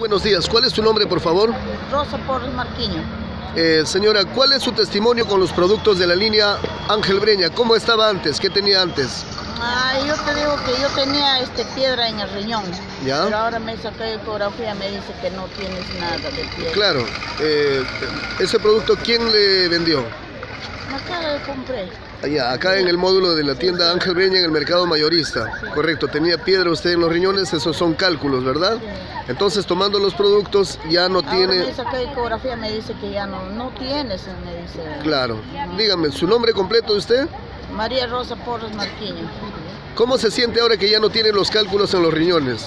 Buenos días, ¿cuál es su nombre, por favor? Rosa Porres Marquiño. Eh, señora, ¿cuál es su testimonio con los productos de la línea Ángel Breña? ¿Cómo estaba antes? ¿Qué tenía antes? Ah, yo te digo que yo tenía este piedra en el riñón. ¿Ya? Pero ahora me saqué ecografía, me dice que no tienes nada de piedra. Claro, eh, ese producto, ¿quién le vendió? Acá le compré. Allá, acá en el módulo de la tienda Ángel Breña en el mercado mayorista. Correcto, tenía piedra usted en los riñones, esos son cálculos, ¿verdad? Entonces, tomando los productos, ya no Ahora tiene... me saqué ecografía, me dice que ya no, no tienes, me dice. Claro. Dígame, ¿su nombre completo de usted? María Rosa Porres Marquiño. ¿Cómo se siente ahora que ya no tiene los cálculos en los riñones?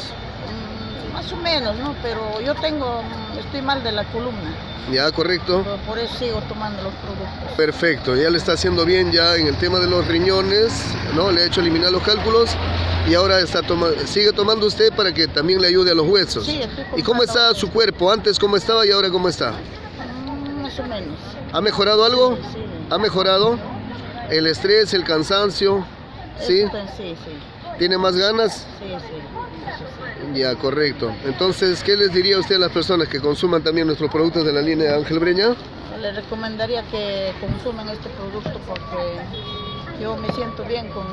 Mm, Más o menos, ¿no? Pero yo tengo, estoy mal de la columna. Ya, correcto. Pero por eso sigo tomando los productos. Perfecto, ya le está haciendo bien ya en el tema de los riñones, ¿no? Le ha hecho eliminar los cálculos y ahora está toma- sigue tomando usted para que también le ayude a los huesos. Sí, estoy ¿Y cómo está su cuerpo? Antes cómo estaba y ahora cómo está? Mm, Más o menos. ¿Ha mejorado algo? Sí, sí. ¿Ha mejorado? El estrés, el cansancio, ¿sí? Sí, sí. ¿Tiene más ganas? Sí, sí. Ya, correcto. Entonces, ¿qué les diría usted a las personas que consuman también nuestros productos de la línea Ángel Breña? Le recomendaría que consuman este producto porque yo me siento bien con,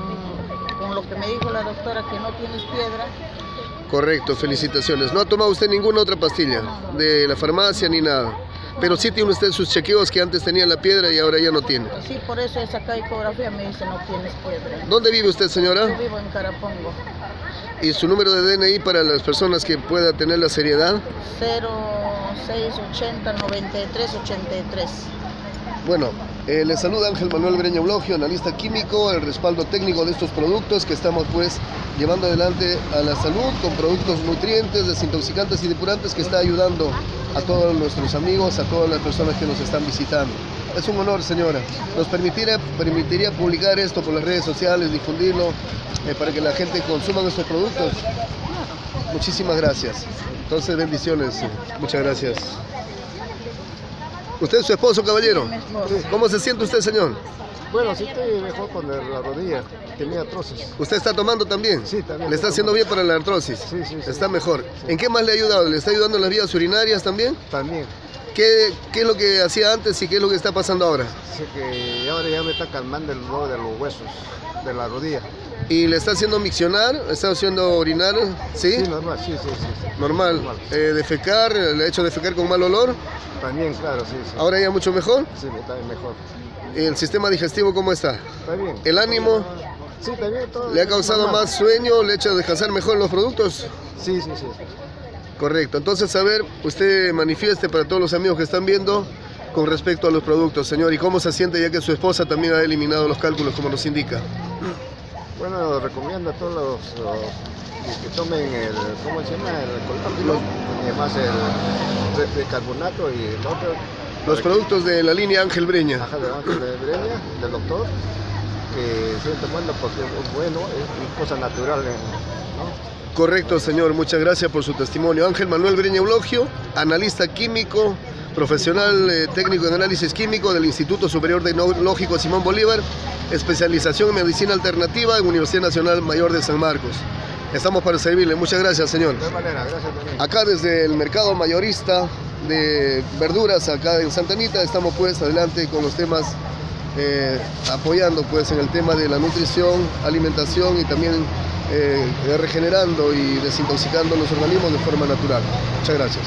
con lo que me dijo la doctora que no tienes piedra. Correcto, felicitaciones. ¿No ha tomado usted ninguna otra pastilla de la farmacia ni nada? Pero sí tiene usted sus chequeos que antes tenía la piedra y ahora ya no tiene. Sí, por eso sacado ecografía, me dice no tienes piedra. ¿Dónde vive usted, Yo señora? vivo en Carapongo. ¿Y su número de DNI para las personas que pueda tener la seriedad? 0680 93 83. Bueno, eh, le saluda Ángel Manuel Breña Eulogio, analista químico, el respaldo técnico de estos productos que estamos pues llevando adelante a la salud con productos nutrientes, desintoxicantes y depurantes que está ayudando a todos nuestros amigos, a todas las personas que nos están visitando. Es un honor, señora. Nos permitiría, publicar esto por las redes sociales, difundirlo, eh, para que la gente consuma nuestros productos. Muchísimas gracias. Entonces, bendiciones. Muchas gracias. ¿Usted es su esposo, caballero? Sí. ¿Cómo se siente usted, señor? Bueno, sí estoy mejor con la rodilla. Tenía artrosis. ¿Usted está tomando también? Sí, también ¿Le está haciendo bien para la artrosis? Sí, sí, sí. Está mejor. ¿En qué más le ha ayudado? ¿Le está ayudando en las vías urinarias también? También. ¿Qué, qué es lo que hacía antes y qué es lo que está pasando ahora? Así que ahora ya me está calmando el dolor de los huesos, de la rodilla. ¿Y le está haciendo miccionar? ¿Le está haciendo orinar? ¿Sí? Sí, normal, sí, sí, sí. Normal. Normal. Eh, ¿Defecar? ¿Le ha hecho defecar con mal olor? También, claro, sí, sí. ¿Ahora ya mucho mejor? Sí, está mejor. ¿El sistema digestivo cómo está? Está bien. ¿El ánimo? Sí, también todo. ¿Le ha causado normal. más sueño? ¿Le ha hecho descansar mejor en los productos? Sí, sí, sí. Correcto. Entonces, a ver, usted manifieste para todos los amigos que están viendo con respecto a los productos, señor, y cómo se siente ya que su esposa también ha eliminado los cálculos, como nos indica. Bueno, recomiendo a todos los, los que, que tomen el, ¿cómo se llama? El colágeno, y además el de carbonato y el otro. Los que- productos de la línea Ángel Breña. Ajá, de Ángel de Breña, del doctor, que estoy tomando porque es bueno, es una cosa natural. ¿no? Correcto, señor. Muchas gracias por su testimonio. Ángel Manuel Breña Eulogio, analista químico, profesional eh, técnico en análisis químico del Instituto Superior Tecnológico Simón Bolívar, especialización en medicina alternativa en Universidad Nacional Mayor de San Marcos. Estamos para servirle. Muchas gracias, señor. De todas maneras, gracias también. Acá desde el mercado mayorista de verduras, acá en Santa Anita, estamos pues adelante con los temas, eh, apoyando pues en el tema de la nutrición, alimentación y también eh, regenerando y desintoxicando los organismos de forma natural. Muchas gracias.